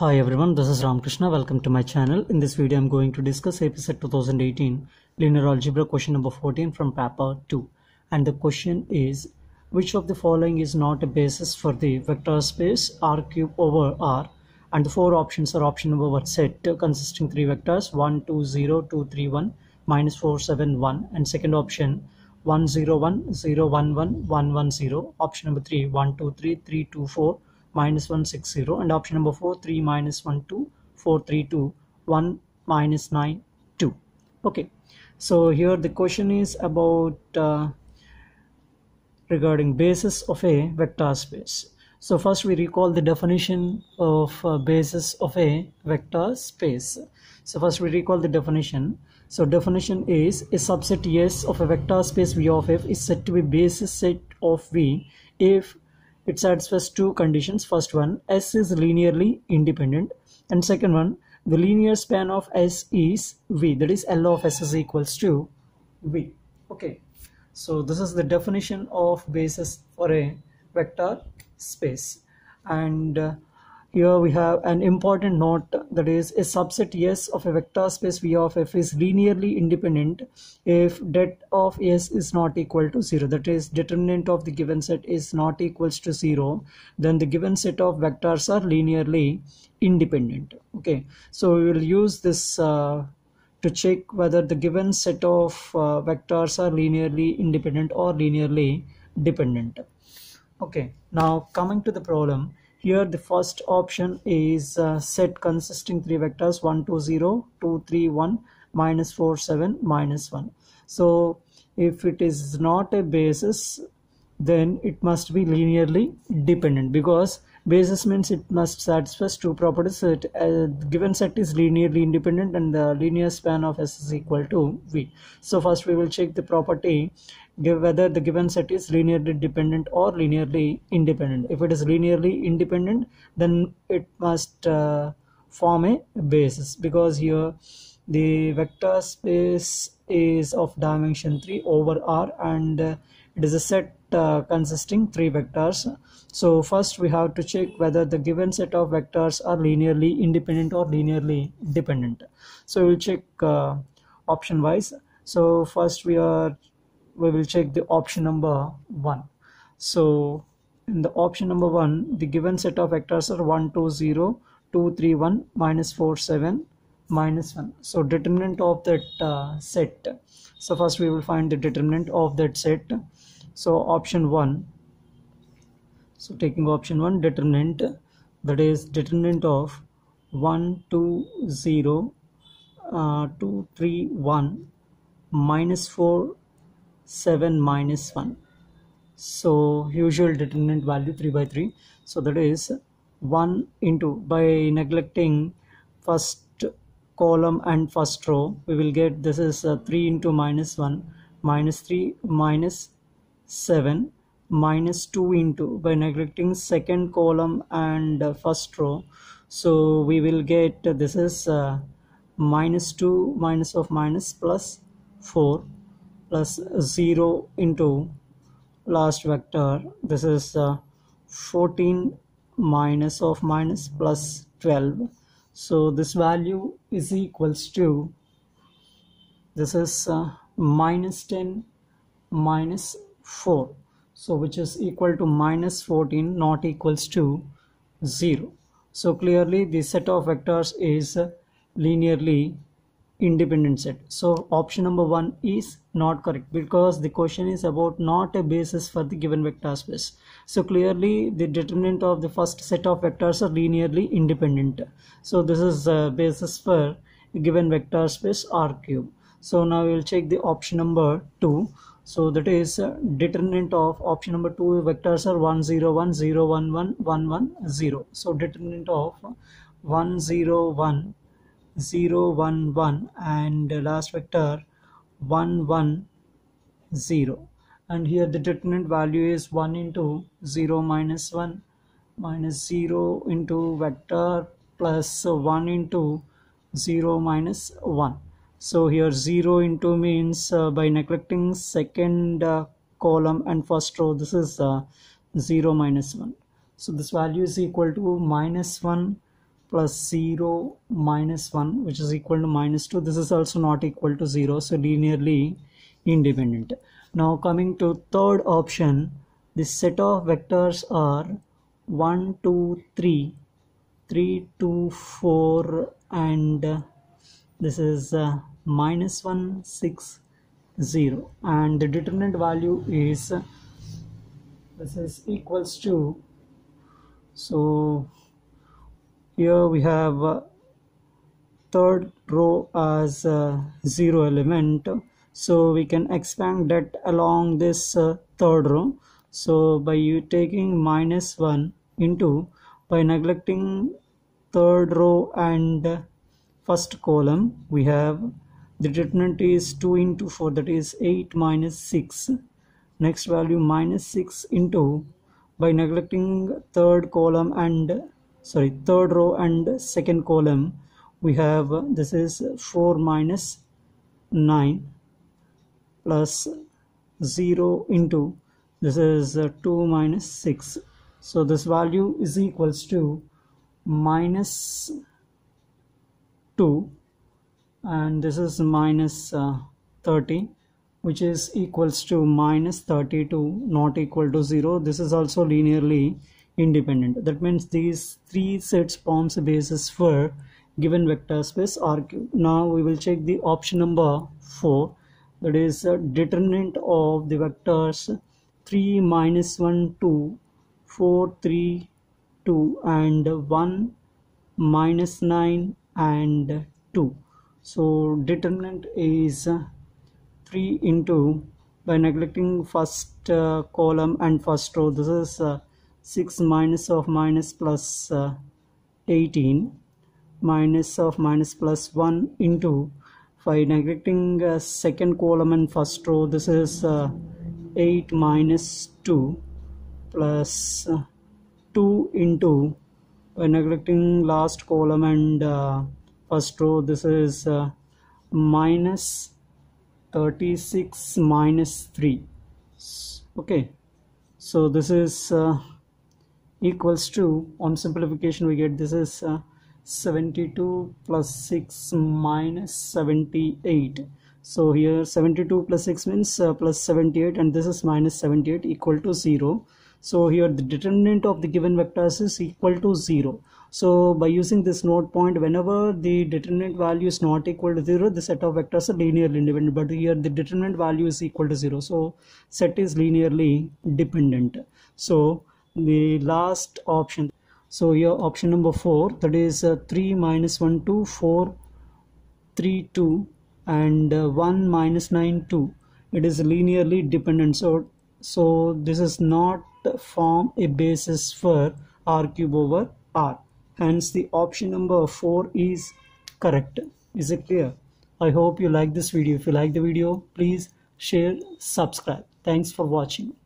Hi everyone, this is Ramakrishna. Welcome to my channel. In this video, I'm going to discuss APSET 2018 Linear Algebra question number 14 from paper 2. And the question is, which of the following is not a basis for the vector space R cube over R? And the four options are option number one set consisting three vectors 1, 2, 0, 2, 3, 1, minus 4, 7, 1. And second option 1, 0, 1, 0, 1, 1, 1, 1, 0. Option number 3, 1, 2, 3, 3, 2, 4 minus 1 6 0 and option number 4 3 minus 1 2 4 3 2 1 minus 9 2 okay. So here the question is about uh, regarding basis of a vector space. So first we recall the definition of uh, basis of a vector space. So first we recall the definition. So definition is a subset S of a vector space V of F is said to be basis set of V if it satisfies two conditions. First one s is linearly independent. And second one the linear span of s is v. That is l of s is equals to v. Okay. So this is the definition of basis for a vector space. And uh, here we have an important note that is a subset S of a vector space V of F is linearly independent if det of S is not equal to 0 that is determinant of the given set is not equals to 0 then the given set of vectors are linearly independent. Okay so we will use this uh, to check whether the given set of uh, vectors are linearly independent or linearly dependent. Okay now coming to the problem here the first option is uh, set consisting three vectors 1 2 0 2 3 1 minus 4 7 minus 1 so if it is not a basis then it must be linearly dependent because basis means it must satisfy two properties. That uh, given set is linearly independent and the linear span of s is equal to v. So first we will check the property whether the given set is linearly dependent or linearly independent. If it is linearly independent then it must uh, form a basis because here the vector space is of dimension 3 over r and uh, it is a set uh, consisting three vectors. So first we have to check whether the given set of vectors are linearly independent or linearly dependent. So we'll check uh, option wise so first we are we will check the option number one. So in the option number one the given set of vectors are 1 2 0 2 3 1 minus 4 7 minus 1 so determinant of that uh, set. So first we will find the determinant of that set. So option 1 so taking option 1 determinant that is determinant of 1 2 0 uh, 2 3 1 minus 4 7 minus 1 so usual determinant value 3 by 3 so that is 1 into by neglecting first column and first row we will get this is uh, 3 into minus 1 minus 3 minus 7 minus 2 into by neglecting second column and uh, first row. So we will get this is uh, minus 2 minus of minus plus 4 plus 0 into last vector. This is uh, 14 minus of minus plus 12 so this value is equals to this is uh, minus 10 minus 4 so which is equal to minus 14 not equals to 0 so clearly the set of vectors is linearly independent set. So option number one is not correct because the question is about not a basis for the given vector space. So clearly the determinant of the first set of vectors are linearly independent. So this is a basis for given vector space r cube. So now we will check the option number two. So that is uh, determinant of option number two vectors are 1 0 1 0 1 1 1 1 0 so determinant of 1 0 1 0 1 1 and last vector 1 1 0 and here the determinant value is 1 into 0 minus 1 minus 0 into vector plus 1 into 0 minus 1 so here 0 into means uh, by neglecting second uh, column and first row this is uh, 0 minus 1 so this value is equal to minus 1 plus 0 minus 1 which is equal to minus 2 this is also not equal to 0 so linearly independent. Now coming to third option this set of vectors are 1 2 3 3 2 4 and this is uh, minus 1 6 0 and the determinant value is this is equals to so here we have uh, third row as uh, zero element. So we can expand that along this uh, third row. So by you taking minus 1 into by neglecting third row and first column we have the determinant is 2 into 4 that is 8 minus 6 next value minus 6 into by neglecting third column and sorry third row and second column we have this is 4 minus 9 plus 0 into this is 2 minus 6 so this value is equals to minus 2 and this is minus, uh, 30 which is equals to minus 32 not equal to 0 this is also linearly independent. That means these three sets forms a basis for given vector space R cube now we will check the option number 4 that is uh, determinant of the vectors 3 minus 1 2 4 3 2 and 1 minus 9 and 2 so determinant is 3 into by neglecting first uh, column and first row. This is uh, 6 minus of minus plus, uh, 18 minus of minus plus 1 into by neglecting uh, second column and first row this is uh, 8 minus 2 plus uh, 2 into by neglecting last column and uh, first row this is uh, minus 36 minus 3 okay. So this is uh, equals to on simplification we get this is uh, 72 plus 6 minus 78 so here 72 plus 6 means uh, plus 78 and this is minus 78 equal to 0 so here the determinant of the given vectors is equal to 0 so by using this node point whenever the determinant value is not equal to 0 the set of vectors are linearly independent but here the determinant value is equal to 0 so set is linearly dependent. So the last option. So here option number 4 that is uh, 3 minus 1 2 4 3 2 and uh, 1 minus 9 2 it is linearly dependent. So so this is not form a basis for r cube over r. Hence the option number 4 is correct. Is it clear? I hope you like this video. If you like the video please share subscribe. Thanks for watching